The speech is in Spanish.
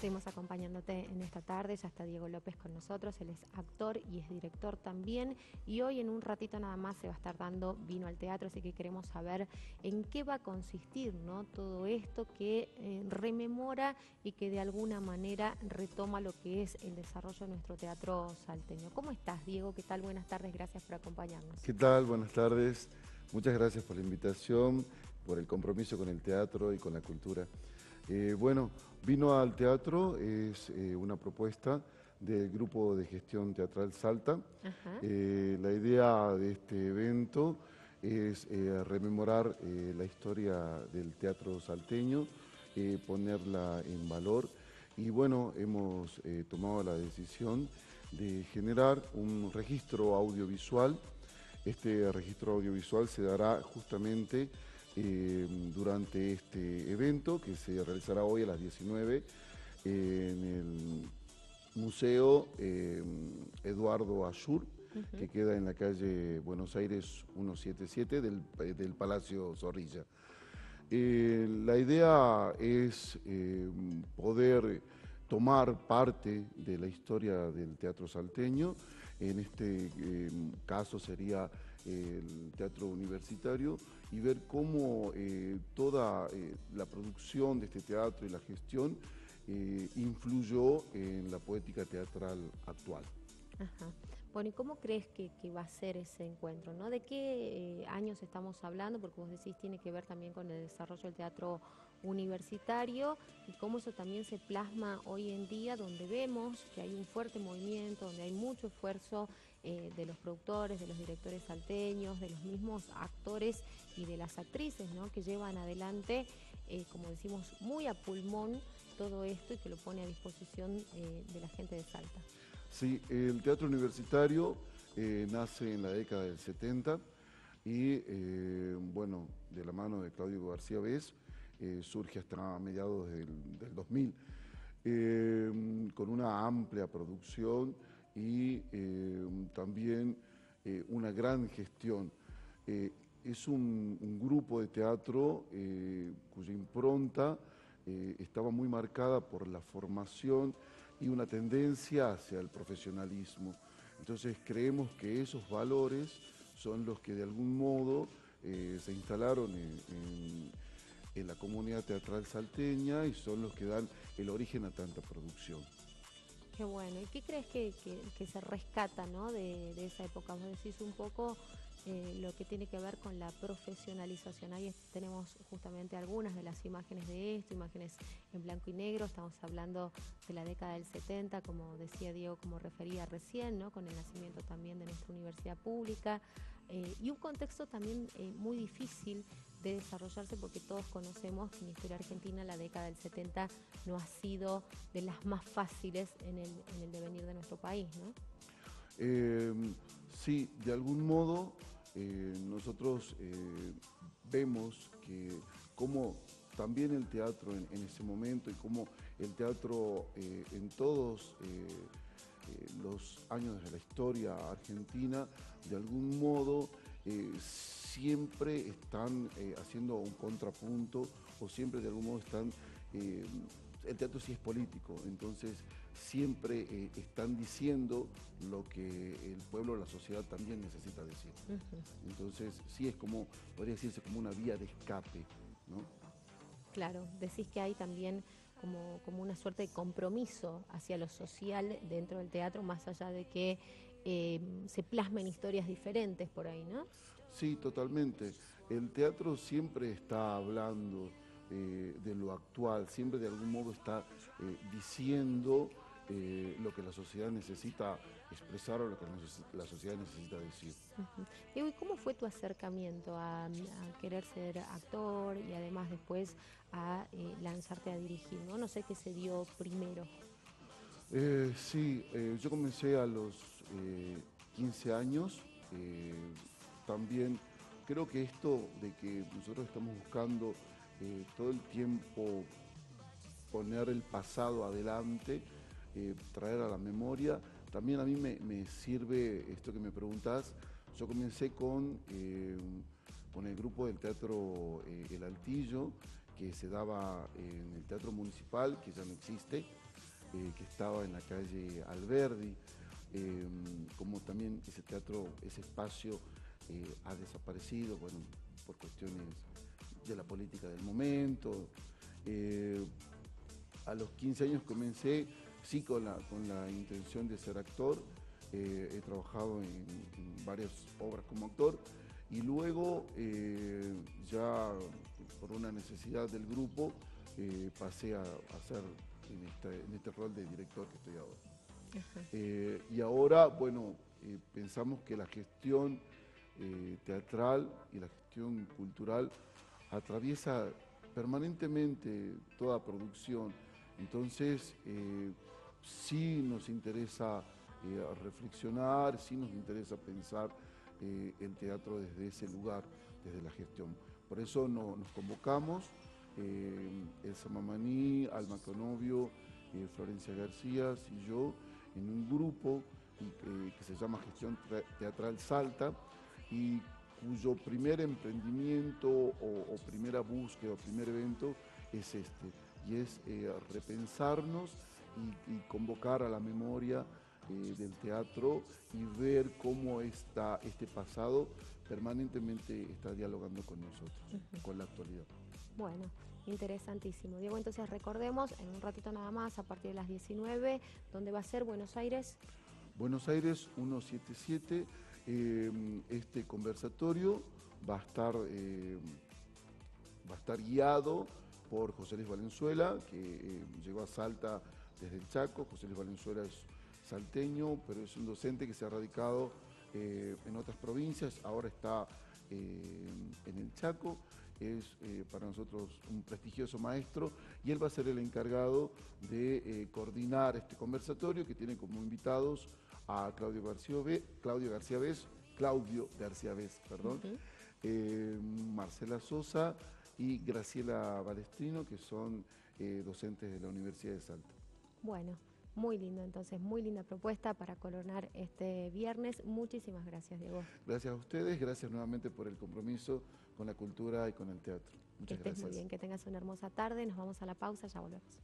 Seguimos acompañándote en esta tarde, ya está Diego López con nosotros, él es actor y es director también y hoy en un ratito nada más se va a estar dando vino al teatro, así que queremos saber en qué va a consistir ¿no? todo esto que eh, rememora y que de alguna manera retoma lo que es el desarrollo de nuestro teatro salteño. ¿Cómo estás Diego? ¿Qué tal? Buenas tardes, gracias por acompañarnos. ¿Qué tal? Buenas tardes, muchas gracias por la invitación, por el compromiso con el teatro y con la cultura. Eh, bueno, Vino al Teatro es eh, una propuesta del Grupo de Gestión Teatral Salta. Eh, la idea de este evento es rememorar la historia del teatro salteño, ponerla en valor y bueno, hemos tomado la decisión de generar un registro audiovisual. Este registro audiovisual se dará justamente Em, durante este evento que se realizará hoy a las 19 en el Museo em, Eduardo Ashur, que queda en la calle Buenos Aires 177 del, del Palacio Zorrilla. Eh, la idea es poder tomar parte de la historia del teatro salteño, en este caso sería el teatro universitario, y ver cómo eh, toda eh, la producción de este teatro y la gestión eh, influyó en la poética teatral actual. Ajá. Bueno, ¿y cómo crees que, va a ser ese encuentro? ¿no? ¿De qué años estamos hablando? Porque vos decís tiene que ver también con el desarrollo del teatro universitario y cómo eso también se plasma hoy en día, donde vemos que hay un fuerte movimiento, donde hay mucho esfuerzo eh, de los productores, de los directores salteños, de los mismos actores y de las actrices ¿no? que llevan adelante, eh, como decimos, muy a pulmón todo esto y que lo pone a disposición eh, de la gente de Salta. Sí, el teatro universitario nace en la década del 70 y, bueno, de la mano de Claudio García Vez, surge hasta mediados del, del 2000, con una amplia producción y eh, también eh, una gran gestión. Eh, es un, grupo de teatro cuya impronta estaba muy marcada por la formación y una tendencia hacia el profesionalismo. Entonces creemos que esos valores son los que de algún modo se instalaron en la comunidad teatral salteña y son los que dan el origen a tanta producción. Qué bueno. ¿Y qué crees que, se rescata ¿no? de, esa época? Vos decís un poco eh, lo que tiene que ver con la profesionalización. Ahí tenemos justamente algunas de las imágenes de esto, imágenes en blanco y negro. Estamos hablando de la década del 70, como decía Diego, como refería recién, ¿no? con el nacimiento también de nuestra universidad pública. Eh, y un contexto también eh, muy difícil de desarrollarse porque todos conocemos que en la historia argentina la década del 70 no ha sido de las más fáciles en el, devenir de nuestro país, ¿no? Em, sí, de algún modo eh, nosotros eh, vemos que como también el teatro en, ese momento y como el teatro eh, en todos los años de la historia argentina, de algún modo siempre están eh, haciendo un contrapunto o siempre de algún modo están... Eh, el teatro sí es político, entonces siempre eh, están diciendo lo que el pueblo, la sociedad también necesita decir. Entonces sí es como, podría decirse como una vía de escape, ¿no? Claro, decís que hay también como, como una suerte de compromiso hacia lo social dentro del teatro, más allá de que se plasmen historias diferentes por ahí, ¿no? Sí, totalmente. El teatro siempre está hablando eh, de lo actual, siempre de algún modo está eh, diciendo eh, lo que la sociedad necesita expresar o lo que la sociedad necesita decir. ¿y cómo fue tu acercamiento a, querer ser actor y además después a lanzarte a dirigir? ¿no? no sé qué se dio primero. Sí, yo comencé a los 15 años también creo que esto de que nosotros estamos buscando eh, todo el tiempo poner el pasado adelante, eh, traer a la memoria, también a mí me, sirve esto que me preguntás. Yo comencé con, eh, con el grupo del Teatro El Altillo, que se daba en el Teatro Municipal, que ya no existe, eh, que estaba en la calle Alberdi, em, como también ese teatro, ese espacio eh, ha desaparecido, bueno, por cuestiones de la política del momento. Eh, a los 15 años comencé, sí, con la, con la intención de ser actor. he trabajado en, varias obras como actor y luego ya por una necesidad del grupo pasé a, a este, en este, rol de director que estoy ahora. Eh, y ahora, bueno, eh, pensamos que la gestión eh, teatral y la gestión cultural atraviesa permanentemente toda producción. Entonces, sí nos interesa reflexionar, sí nos interesa pensar el teatro desde ese lugar, desde la gestión. Por eso nos convocamos Elsa Mamaní, Alma Conovio, eh, Florencia García y yo en un grupo eh, que se llama Gestión Teatral Salta y cuyo primer emprendimiento o, primera búsqueda o primer evento es este, y es repensarnos y, convocar a la memoria del teatro y ver cómo está, este pasado permanentemente está dialogando con nosotros, con la actualidad. Bueno, interesantísimo. Diego, entonces recordemos en un ratito nada más, a partir de las 19, ¿dónde va a ser Buenos Aires? Buenos Aires 177, eh, este conversatorio va a estar, eh, va a estar guiado por José Luis Valenzuela, que eh, llegó a Salta desde el Chaco. José Luis Valenzuela es salteño, pero es un docente que se ha radicado en otras provincias, ahora está en el Chaco es eh, para nosotros un prestigioso maestro y él va a ser el encargado de eh, coordinar este conversatorio que tiene como invitados a Claudio García Vez, Claudio García Vez, Claudio García Vez, perdón, eh, Marcela Sosa y Graciela Balestrino, que son docentes de la Universidad de Salta. Bueno, muy lindo, entonces, muy linda propuesta para coronar este viernes. Muchísimas gracias, Diego. Gracias a ustedes, gracias nuevamente por el compromiso con la cultura y con el teatro. Muchas que estés muy bien, que tengas una hermosa tarde. Nos vamos a la pausa, ya volvemos.